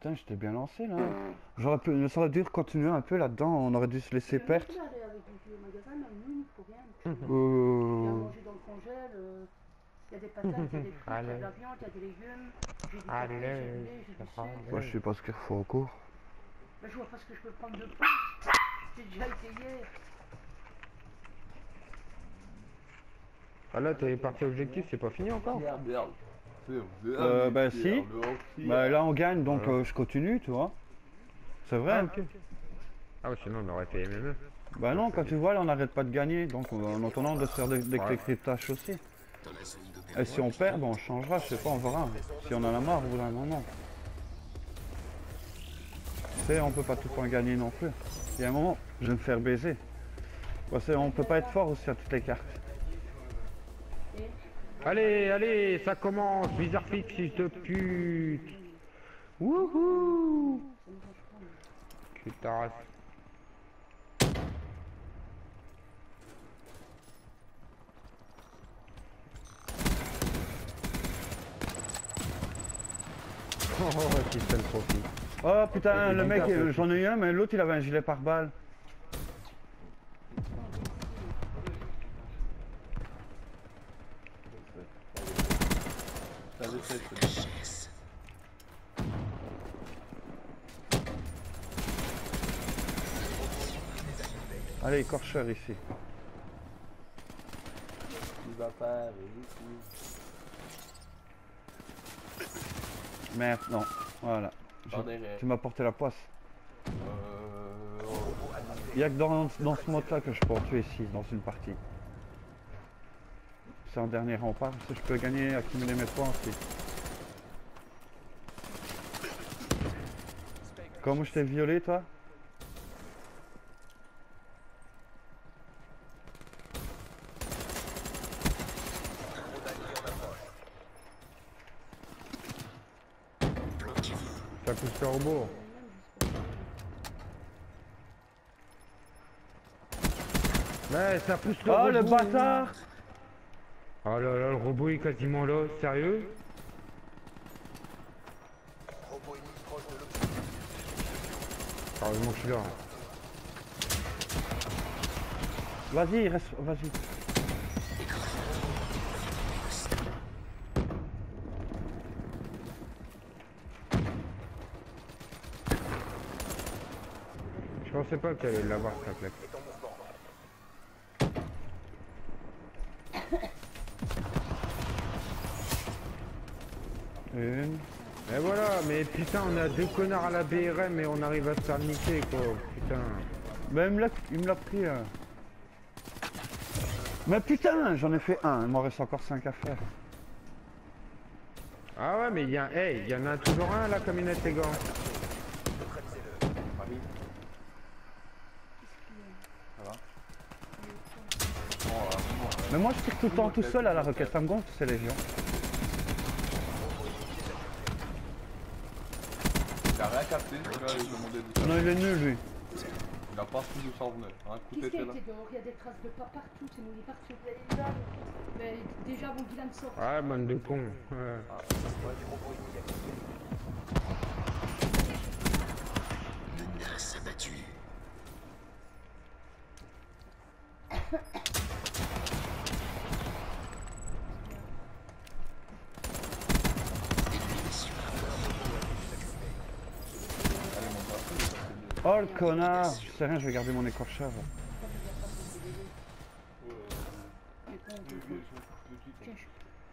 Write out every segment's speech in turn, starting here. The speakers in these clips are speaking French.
Putain, j'étais bien lancé là. J'aurais pu, ça aurait dû continuer un peu là-dedans, on aurait dû se laisser perdre. Mhm. Il y a Euh... il y des patates, il y a des frites, il y a de la viande, il y a des légumes. J'ai du café, Allez, j'ai du lait, j'ai du ça va. sucre. Moi, je sais pas ce qu'il faut encore. Ben, je vois pas ce que je peux prendre de plus. J'ai déjà essayé. Ah là, t'es parti objectif, c'est pas fini encore Pierre Berle. Euh, bah, si. Bah là on gagne donc Voilà. euh, je continue, tu vois. C'est vrai. Ah, ok. Ah ouais, sinon on aurait fait MME. Bah non, quand tu vois là on n'arrête pas de gagner, donc on- en attendant de se faire des, des Ouais. tâches aussi. Et si on perd, bon on changera, je sais pas, on verra. Si on en a marre au bout d'un moment. Tu sais, on peut pas tout le temps gagner non plus. Il y a un moment, je vais me faire baiser. Parce on peut pas être fort aussi à toutes les cartes. Allez, allez, ça commence, Bizarre Fix, fils de pute Wouhou Cul de ta race. Oh, oh, oh, profit. Oh putain, le mec, j'en ai eu un, mais l'autre il avait un gilet pare-balles. Allez, écorcheur ici. Il va pas ici. Merde, non. Voilà. Tu m'as porté la poisse. Euh, oh. Il y a que dans, dans ce mode-là que je peux en tuer 6 dans une partie. C'est un dernier rempart, que je peux gagner, accumuler mes points aussi. Comment je t'ai violé toi? Robot. Ouais, ça pousse le Oh robot. le bâtard Oh là là, le robot est quasiment là, sérieux? Heureusement que je suis là. Vas-y, reste, vas-y. Pensais pas qu'elle allait l'avoir sa plaque. Une. Mais voilà, mais putain, on a deux connards à la BRM et on arrive à se faire niquer quoi, putain. Mais il me l'a- il me l'a pris. euh. Mais putain, j'en ai fait un, il m'en reste encore 5 à faire. Ah ouais, mais il y a, hey, il y en a toujours un à la camionnette les gars. Mais moi je tire tout le temps tout seul à la roquette, ça me gonfle ces légions. Il a rien capté, il Non, il est nul lui. Il a pas su d'où ça venait. Un coup a là. été dehors? Il y a des traces de pas partout, c'est mouillé partout. Vous allez là, mais déjà mon Dylan sort. Ouais, bande de cons. Ouais. Allez, Oh le connard Je sais rien, je vais garder mon écorcheur. Je-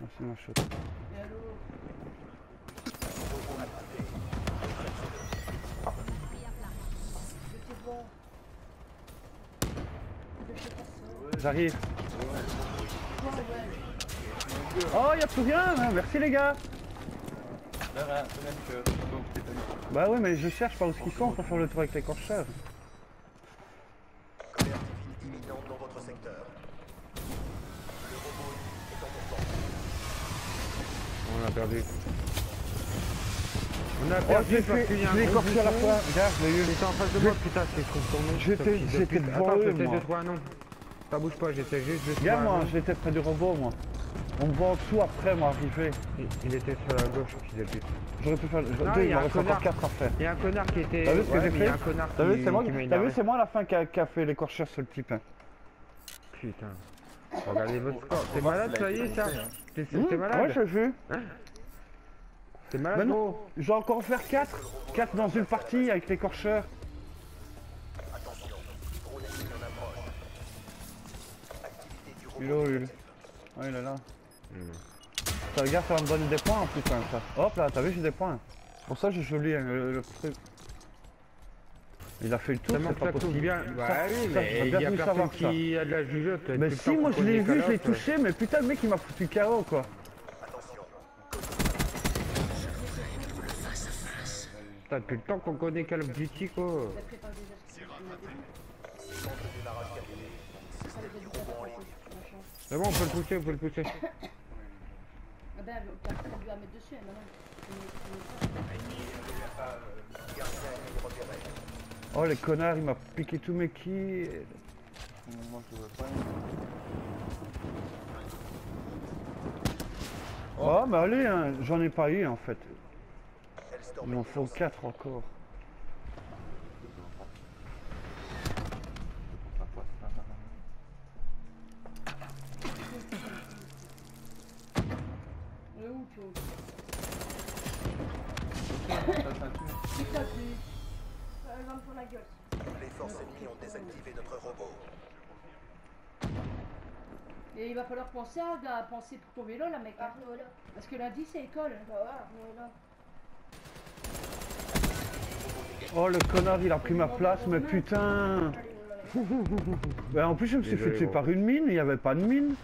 Merci ma chute. J'arrive. Oh, y a plus rien hein. Merci les gars Rien, c'est même que. Donc, t'es allé. Bah ouais, mais je cherche par où ils sont pour faire le tour avec imminente dans votre secteur. Le robot est en mouvement. On a perdu. On a Oh, perdu j'ai parce qu'il y a un gros écorché à la fois. Regarde. J'étais en face de moi, putain, c'est con ton. J'étais- j'étais devant Attends, moi. de un nom. Ça bouge pas, j'essaie juste Regarde moi, j'étais près du robot moi. On me voit en dessous après, moi, arriver. Il, il était sur la gauche, de pute. J'aurais pu faire... Non, deux, il y il a m'en un reste encore connard. 4 à faire. Il y a un connard qui était. T'as vu ce que ouais, j'ai fait il y a un connard T'as vu, qui, c'est moi, vu, c'est moi à la fin qui a, qui a fait l'écorcheur sur le type. hein. Putain. Regardez votre score. T'es malade, ça y est, ça T'es t'es Mmh, Ouais, malade j'ai vu. T'es malade, Mais non. gros Je vais encore en faire 4. 4 dans une partie avec l'écorcheur. Attention, où, lui? Ouais, il est là. Mmh. Ça, regarde, ça va me donner des points en plus, hein, ça. Hop là, t'as vu, j'ai des points. Pour ça, j'ai joli hein, le, le truc. Il a fait le tour, Ça c'est pas possible. bien. Bah Ça- oui, ça, mais il y a personne ça. de la jugeote. Mais si, moi je l'ai vu, je l'ai touché, mais putain, le mec il m'a foutu KO quoi. Putain, depuis le temps qu'on connaît Call of Duty, quoi. C'est bon, on peut le pousser, on peut le pousser. Ah ben, t'as dû à mettre dessus, maintenant. Oh les connards, il m'a piqué tous mes quills. Moi je vois pas. Oh, mais allez, hein, j'en ai pas eu en fait. Il m'en faut 4 encore. La gueule. Les forces ennemies ont désactivé notre robot. Et il va falloir penser à, à penser pour ton vélo, là, mec. hein. Parce que lundi, c'est école. hein. Oh le connard, il a pris ma place, mais putain. Ben, en plus, je me suis fait tuer par une mine, il n'y avait pas de mine.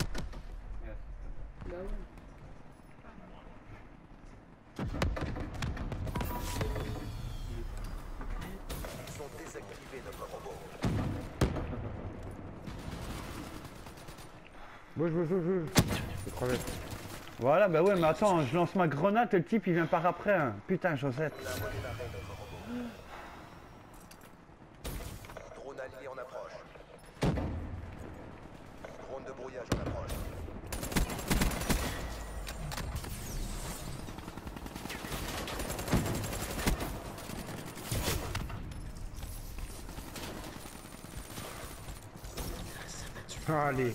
Voilà, bah ouais, mais attends, je lance ma grenade et le type il vient par après. hein. Putain, Josette. On a redémarré notre robot. Drone allié en approche. Drone de brouillage en approche. Allez,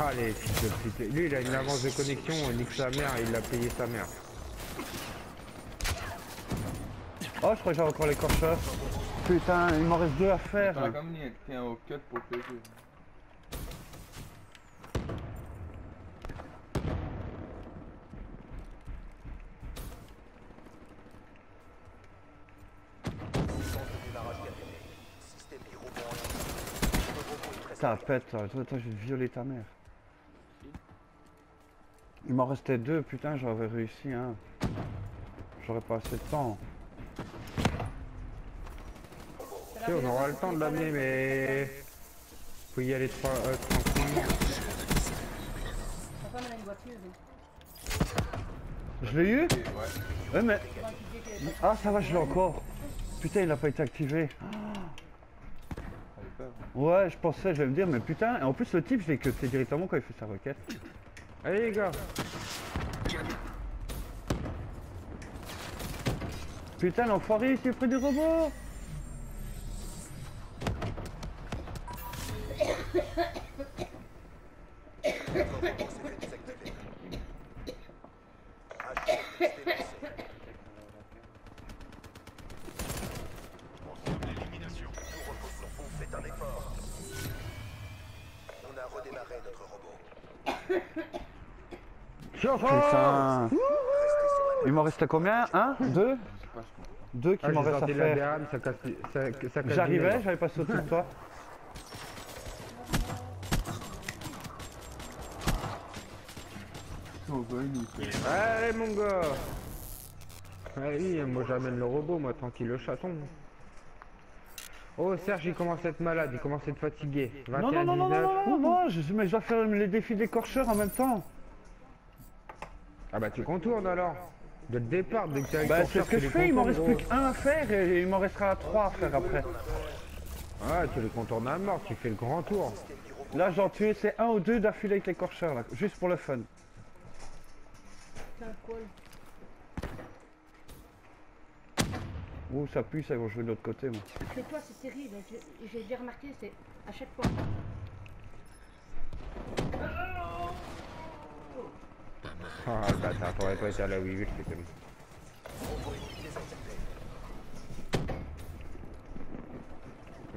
allez, fils de pute. Lui, il a une avance de connexion, il nique sa mère, il a payé sa mère. Oh, je crois que j'ai encore l'écorcheur. Putain, il m'en reste deux à faire. Centre de démarrage terminé. Système du robot en ligne. Le robot est très Ça pète, toi, toi, toi, je vais violer ta mère. Il m'en restait deux, putain, j'aurais réussi, hein. J'aurais pas assez de temps. Sais, on aura le temps de l'amener, mais. Faut y aller trois, euh. Je l'ai eu? Ouais. Ouais, mais... Ah, ça va, je l'ai encore. Putain, il a pas été activé. Peur. Ouais, je pensais, je vais me dire, mais putain, et en plus, le type, je l'ai cuté directement quand il fait sa requête. Allez, les gars. Putain, l'enfoiré, il s'est pris du robot Putain Il m'en restait combien Un Deux. Deux qui Ah, m'en j'ai restent à faire. J'arrivais, j'avais pas sauté de toi. Allez, mon gars. Allez, moi j'amène le robot, moi tranquille, le chaton. Oh, Serge, il commence à être malade, il commence à être fatigué. 21, Non, non, non, non, non, 19. non, non, non, je, mais je dois faire les défis d'écorcheur en même temps. Ah bah tu contournes alors. Dès le départ, dès que t'es avec Bah, c'est ce que tu je fais, il m'en reste plus qu'un à faire et il m'en restera trois à faire après. Ah, tu les contournes à mort, tu fais le grand tour. Là, j'en tué, c'est un ou deux d'affilée avec l'écorcheur, là, juste pour le fun. putain, quoi Ouh, ça pue, ça, ils vont jouer de l'autre côté, moi. Mais toi, c'est terrible. J'ai- déjà remarqué, c'est à chaque fois. Ah, le bâtard, t'aurais pas été à la Wii, je t'ai connu.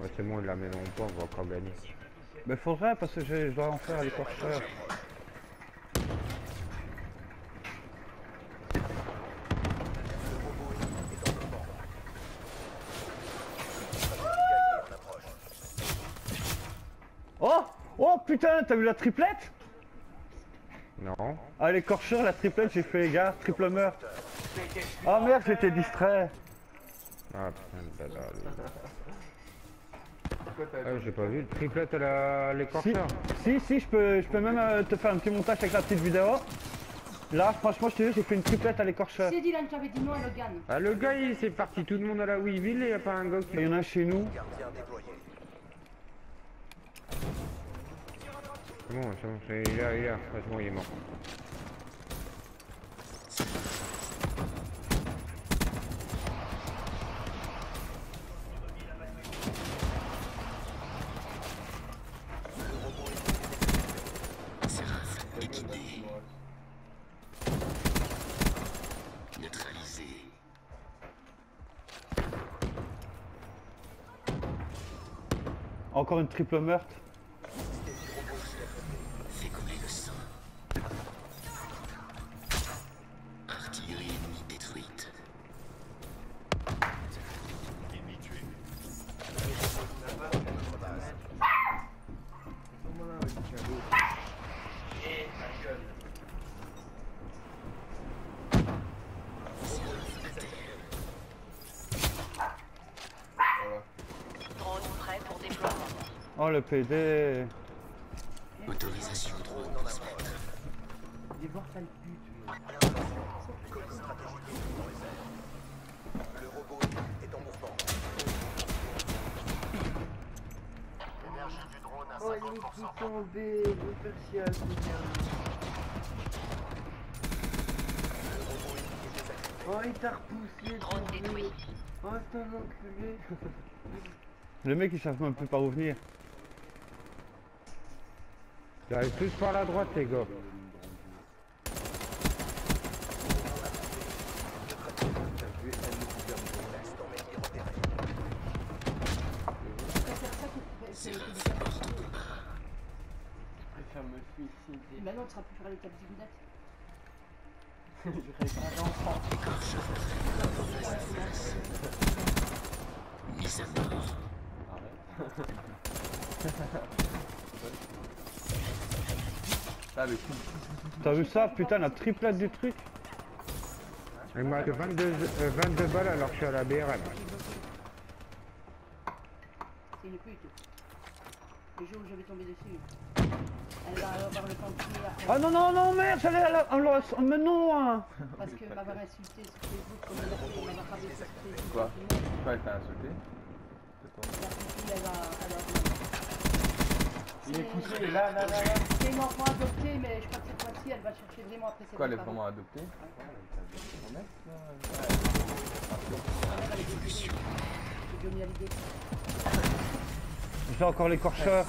Ouais, c'est bon, ils la mèneront pas, on va encore gagner. Mais faudrait, parce que je dois en faire à l'écorcheur. Oh Oh putain, t'as vu la triplette? Non Ah l'écorcheur, la triplette, j'ai fait les gars, triple meurtre. Oh merde, j'étais distrait. Ah putain, t'as Ah, j'ai pas vu, le triplette à la- Si, l'écorcheur. si, si, je peux, je peux même euh, te faire un petit montage avec la petite vidéo. Là, franchement, je te dis, j'ai fait une triplette à l'écorcheur. C'est Dylan qui avait dit non à Logan. Ah, le gars, il s'est parti tout le monde à la Weeville et y a pas un gars qui... Il y en a un chez nous. C'est bon, c'est bon, c'est- il est là, il est là. Franchement, il est mort. Encore une triple meurtre. Oh le PD. Autorisation drone transmettre. Allez voir ça le airs. Le robot est en mouvement. L'énergie du drone à 50%. tombé, le Persia, c'est bien. Oh, il t'a repoussé. Drone tombé. détruit. Oh, c'est un enculé. Les mecs ils savent même plus par où venir. Ils arrivent tous par la droite, les gars. Je préfère ça que c'est le Séraph mort au combat. Je préfère me suicider. Maintenant, on sera plus faire les d'Ignac. Je d'enfant. Mise à mort. T'as vu ça Putain la triplette du truc. Il m'a que 22, euh, 22 balles alors que je suis à la BRM. C'est une pute. Le jour où je vais tomber dessus, elle va avoir le temps de après. Ah non non non merde, j'allais à la... à la- Mais non hein. Parce que m'avoir insulté sur Facebook comme elle a fait, m'avoir Facebook. Quoi? Pourquoi elle t'a insulté? C'est toi. La petite fille, elle va. Elle va Il est couché là, là, là, là. C'est une enfant adoptée, mais je crois que cette fois-ci, elle va chercher vraiment après ses Quoi, elle est vraiment adoptée. J'ai encore l'écorcheur.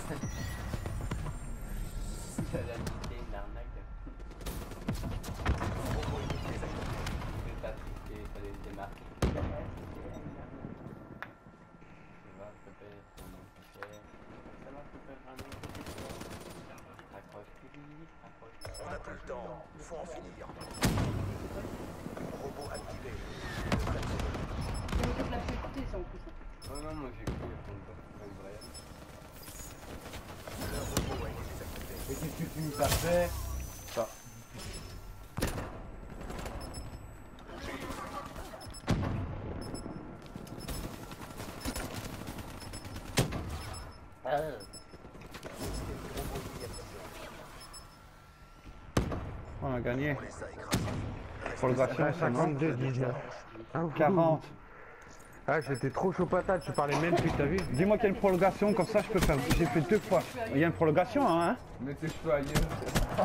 On a plus le temps. Faut en finir. Robot activé. Truc la plus écoutée, ça en plus. Non, non, moi j'ai cru. Le robot a été désactivé. Mais qu'est-ce que tu nous as fait Ça. On écrasés. Prolongation, c'est non 52, 19. Ah, ouh. 40. Ah, j'étais trop chaud patate, je parlais même plus, t'as vu Dis-moi qu'il y a une prolongation, comme ça je peux faire. J'ai fait deux fois. Il y a une prolongation hein Mets tes cheveux ailleurs.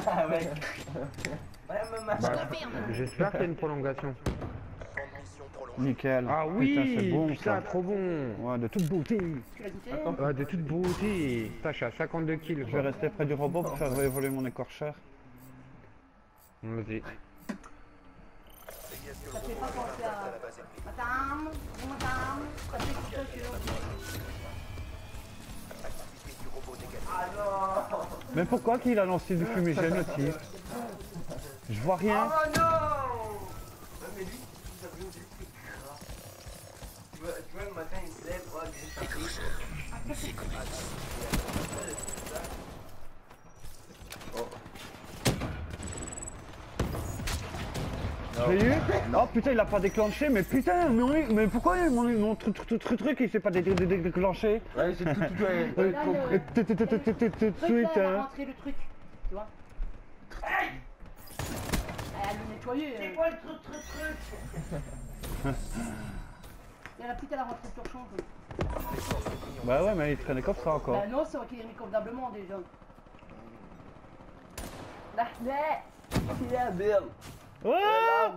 Ah ouais. Bah, J'espère qu'il y a une prolongation. Nickel. Ah Putain, oui, c'est bon putain, ça. trop bon. Ouais, de toute beauté. Ah, de toute beauté. Putain, je suis à 52 kills. Je vais rester près du robot pour faire évoluer mon écorcheur. Vas-y. Que Ça fait pas penser à Madame, madame, ça fait tout ça, du négative. Mais pourquoi qu'il a lancé du fumigène le type Je vois rien. Oh non mais lui, ça que tu vois, tu vois, le matin, il se lève, oh, il est Je l'ai eu Oh putain il a pas déclenché mais putain mais, on- mais pourquoi mon, mon truc truc truc truc il s'est pas dé- dé- dé- déclenché? Ouais, j'ai tout, tout, ouais, Euh, Là, euh, le- tout- tout- tout- tout- tout- tout- tout de Le truc, là, suite elle a hein. rentré le truc, tu vois. Elle a le nettoyé. C'est euh. quoi le truc, truc, truc Et la petite, elle a rentré le torchon. quoi. Bah ouais mais il traînait comme ça encore. Bah non, c'est moi qui l'ai mis convenablement déjà. Là, mais... Il a Bill. Ouais.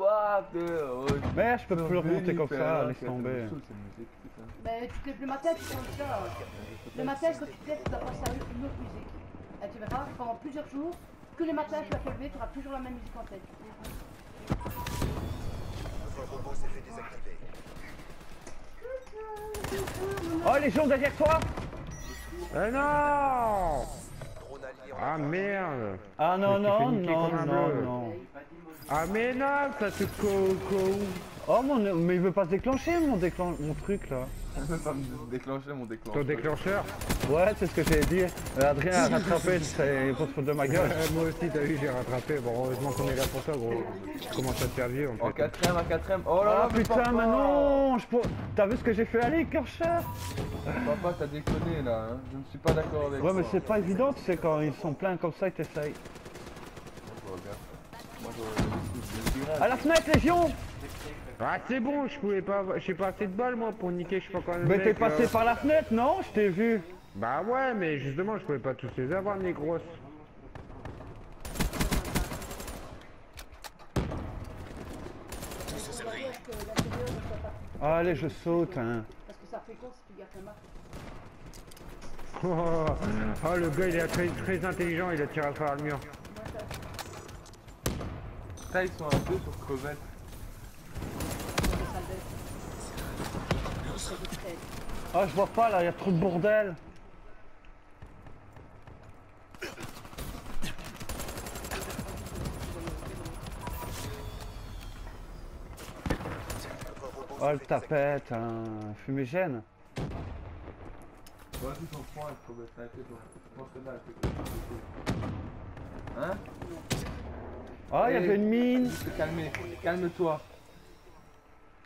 Oh, Mais je peux plus remonter comme ça, laisse tomber. Mais tu te lèves le matin, tu sens ça. Le matin, quand tu te lèves, tu vas penser à une autre musique. Et tu verras, pendant plusieurs jours, que les matins, tu vas te lever, tu auras toujours la même musique en tête. Votre robot s'est fait désactiver. Oh les gens derrière toi Ah non allié en Ah merde Ah non non non non non. Ah mais non, ça se coco Oh mon mais il veut pas se déclencher mon déclen mon truc là. Ça peut pas me déclencher mon Ton déclencheur? déclencheur Ouais c'est ce que j'ai dit. Euh, Adrien a rattrapé, c'est pour se foutre de ma gueule. Euh, Moi aussi, t'as vu, j'ai rattrapé. Bon, heureusement qu'on est là pour ça, gros. Je commence à te faire vieux, en En fait. quatrième, en quatrième. Oh là là, Ah mais putain mais non je pour- T'as vu ce que j'ai fait à l'écorcheur? Papa, t'as déconné là. Hein. Je ne suis pas d'accord avec Ouais toi. mais c'est pas évident tu sais quand ils sont pleins comme ça ils t'essayent. Moi, je regarde. Moi, je je- je- je- À la fenêtre Légion Ah, c'est bon, je pouvais pas... J'ai pas assez de balles, moi, pour niquer, je sais pas quand même. Mais t'es passé par la fenêtre non Je t'ai vu. Bah ouais, mais justement, je pouvais pas tous les avoir, les grosses. Allez je saute hein. Parce que ça fait con si tu gardes ta marque. Oh, oh, le gars, il est très, très intelligent, il a tiré à travers le mur. Ça, ils sont un peu sur crevette. Ah je vois pas là, il y a trop de bordel. Oh le tapette, un fumigène. Ouais, ils sont froids, il faut mettre la tête. Je pense que là, c'est Hein? Ah il y avait une mine. Calme-toi.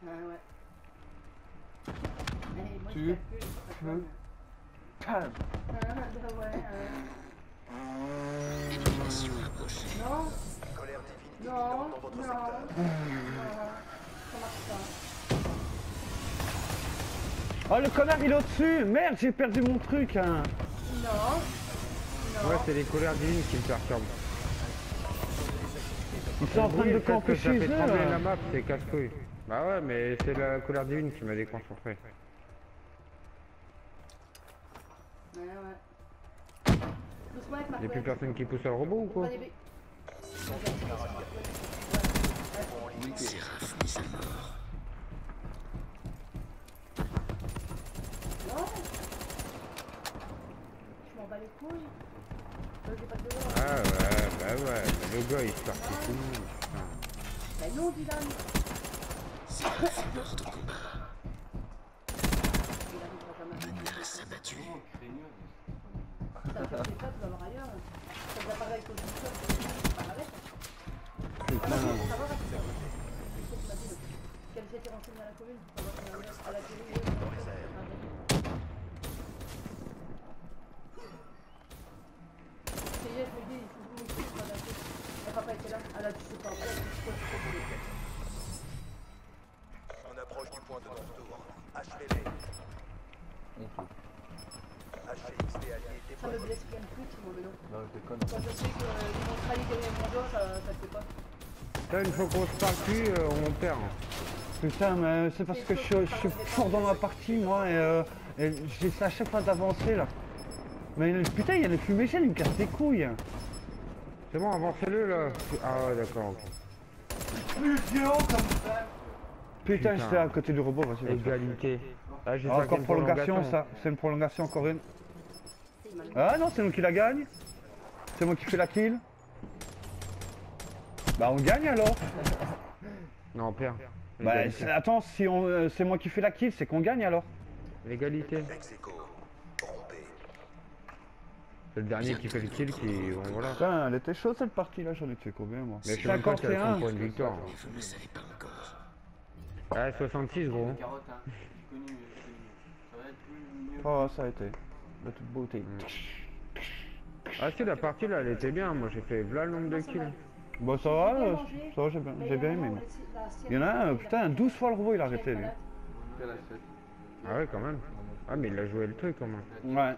Ouais, ouais. Allez, moi, Tu je calcule, c'est pas peux- grave. Calme. Ah. Non, non, non, non, ça marche pas. Oh le connard il est au-dessus Merde j'ai perdu mon truc hein. Non, Ouais, c'est les colères divines qui me perturbent. Ils sont en train de camper que ça chez fait eux la map, c'est casse-couille. Bah ouais, mais c'est la colère divine qui m'a déconcentré. ouais, ouais. Y'a plus personne qui pousse le robot ou quoi à mort. Je m'en bats les couilles. J'ai pas de dehors. Ah ouais, bah ouais, mais le gars il se partit tout le monde. putain. Bah non, Dylan. Combat. Putain. C'est m'as dit, là. Qu'elle s'était renseignée à la commune à la télé. Dans les C'est hier, je me dis, il faut vous montrer sur la télé. Elle papa était là. Elle a dit, je sais pas. Elle a dit, je sais pas, je sais pas. On approche du point de non-retour. Achevez-les. HXD allié ça me blesse plein de trucs sur mon vélo. Non, je déconne. Quand je sais que euh, se rallier derrière mon dos, ça, ça le fait pas. Là, une fois qu'on se parle plus, euh, on perd. Putain, mais c'est parce que je, je suis fort dans ma partie, moi, et, euh, et j'essaie à chaque fois d'avancer, là. Mais putain, il y a les fumigènes, ils me cassent les couilles. C'est bon, avancez-le là. Ah ouais, d'accord. Plus violent comme ça. Putain, j'étais à côté du robot, vas-y. Égalité. Ah, j'ai Ah, encore qu'une prolongation, ça. C'est une prolongation encore une. Ah non, c'est nous qui la gagne. C'est moi qui fais la kill. Bah on gagne alors. Non, on perd. Bah attends, si on, euh, c'est moi qui fais la kill, c'est qu'on gagne alors. Égalité. C'est le dernier qui fait le kill qui. Bon, voilà. Putain, elle était chaude cette partie là, j'en ai tué combien moi Mais je sais même pas si elle 51 compte pour une victoire. Vous ne le savez pas encore. Ouais, 66 gros. Hein. Oh ça a été. De toute beauté. Ah si, la partie là, elle était bien. Moi, j'ai fait là le nombre de kills. Bon ça va, ça va, j'ai bien, aimé. moi. Il y en a un, putain, 12 fois le robot il a arrêté lui. Ah ouais, quand même. Ah, mais il a joué le truc quand même. Ouais.